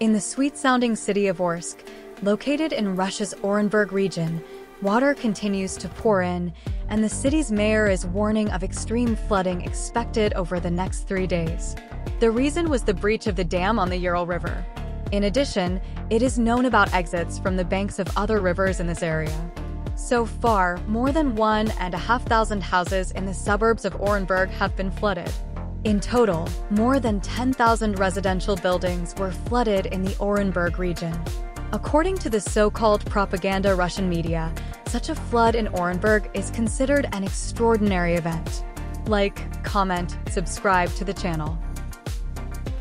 In the sweet-sounding city of Orsk, located in Russia's Orenburg region, water continues to pour in, and the city's mayor is warning of extreme flooding expected over the next three days. The reason was the breach of the dam on the Ural River. In addition, it is known about exits from the banks of other rivers in this area. So far, more than one and a half thousand houses in the suburbs of Orenburg have been flooded. In total, more than 10,000 residential buildings were flooded in the Orenburg region. According to the so-called propaganda Russian media, such a flood in Orenburg is considered an extraordinary event. Like, comment, subscribe to the channel.